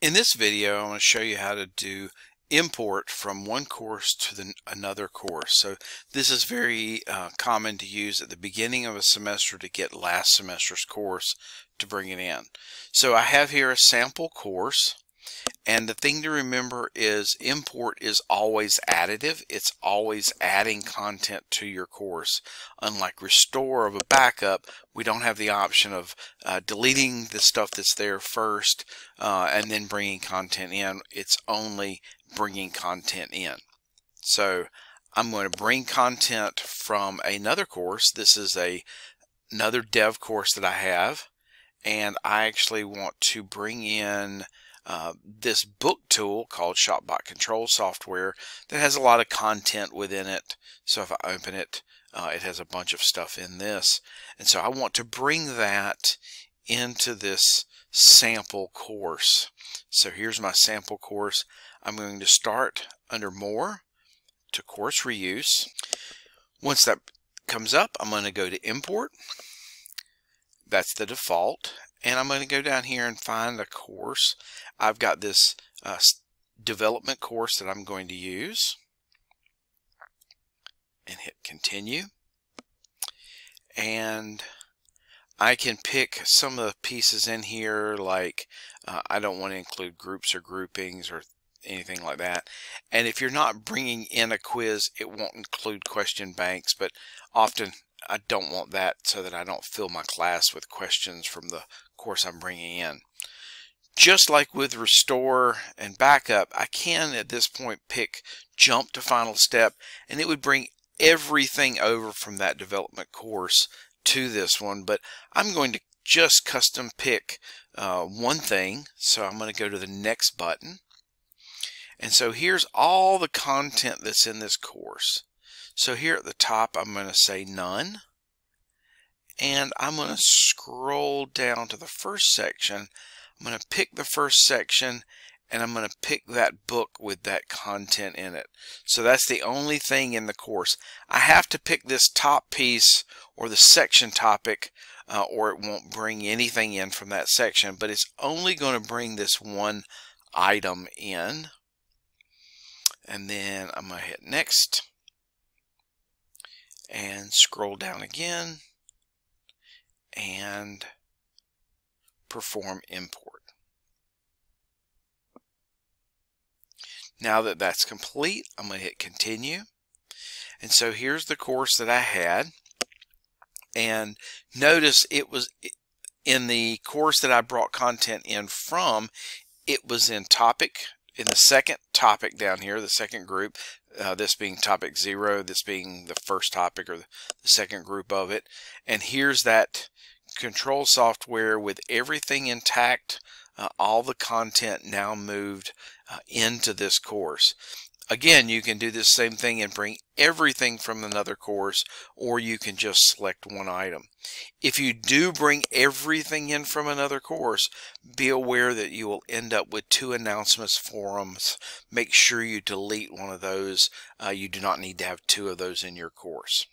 In this video, I want to show you how to do import from one course to the, another course. So this is very uh, common to use at the beginning of a semester to get last semester's course to bring it in. So I have here a sample course and the thing to remember is import is always additive. It's always adding content to your course. Unlike restore of a backup, we don't have the option of uh, deleting the stuff that's there first uh, and then bringing content in. It's only bringing content in. So I'm going to bring content from another course. This is a another dev course that I have and I actually want to bring in uh, this book tool called ShopBot Control Software that has a lot of content within it. So if I open it, uh, it has a bunch of stuff in this. And so I want to bring that into this sample course. So here's my sample course. I'm going to start under More to Course Reuse. Once that comes up, I'm going to go to Import. That's the default and I'm going to go down here and find a course. I've got this uh, development course that I'm going to use. And hit continue. And I can pick some of the pieces in here like uh, I don't want to include groups or groupings or anything like that. And if you're not bringing in a quiz it won't include question banks but often I don't want that so that I don't fill my class with questions from the course I'm bringing in. Just like with restore and backup, I can at this point pick jump to final step and it would bring everything over from that development course to this one, but I'm going to just custom pick uh, one thing. So I'm going to go to the next button. And so here's all the content that's in this course. So here at the top, I'm going to say none. And I'm going to scroll down to the first section. I'm going to pick the first section and I'm going to pick that book with that content in it. So that's the only thing in the course. I have to pick this top piece or the section topic uh, or it won't bring anything in from that section, but it's only going to bring this one item in. And then I'm going to hit next and scroll down again and perform import. Now that that's complete, I'm going to hit continue. And so here's the course that I had. And notice it was in the course that I brought content in from, it was in topic, in the second topic down here, the second group, uh, this being topic zero, this being the first topic or the second group of it. And here's that control software with everything intact, uh, all the content now moved uh, into this course. Again, you can do the same thing and bring everything from another course, or you can just select one item. If you do bring everything in from another course, be aware that you will end up with two announcements forums. Make sure you delete one of those. Uh, you do not need to have two of those in your course.